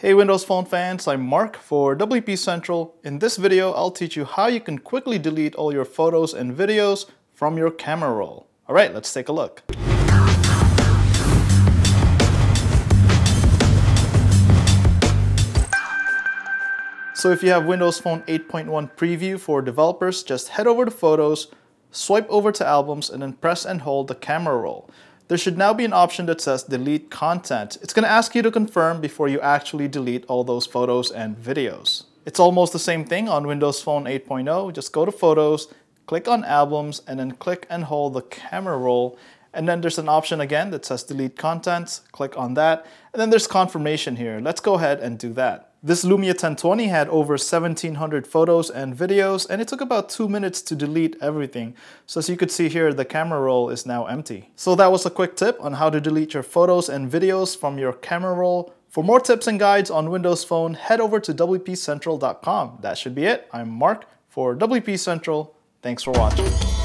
Hey Windows Phone fans, I'm Mark for WP Central. In this video, I'll teach you how you can quickly delete all your photos and videos from your camera roll. Alright, let's take a look. So if you have Windows Phone 8.1 preview for developers, just head over to Photos, swipe over to Albums, and then press and hold the camera roll there should now be an option that says delete content. It's going to ask you to confirm before you actually delete all those photos and videos. It's almost the same thing on Windows Phone 8.0. Just go to Photos, click on Albums, and then click and hold the camera roll. And then there's an option again that says delete contents. Click on that. And then there's confirmation here. Let's go ahead and do that. This Lumia 1020 had over 1700 photos and videos and it took about 2 minutes to delete everything. So as you could see here, the camera roll is now empty. So that was a quick tip on how to delete your photos and videos from your camera roll. For more tips and guides on Windows Phone, head over to WPCentral.com. That should be it. I'm Mark for WP Central. Thanks for watching.